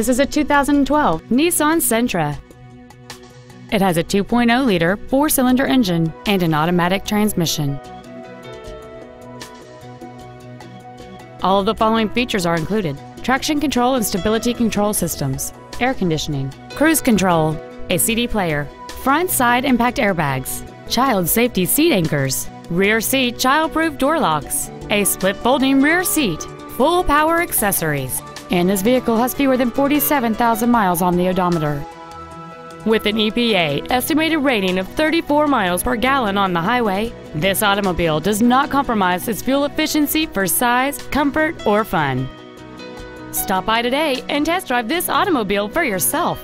This is a 2012 Nissan Sentra. It has a 2.0-liter four-cylinder engine and an automatic transmission. All of the following features are included. Traction control and stability control systems, air conditioning, cruise control, a CD player, front side impact airbags, child safety seat anchors, rear seat child-proof door locks, a split folding rear seat, full power accessories, and this vehicle has fewer than 47,000 miles on the odometer. With an EPA estimated rating of 34 miles per gallon on the highway, this automobile does not compromise its fuel efficiency for size, comfort, or fun. Stop by today and test drive this automobile for yourself.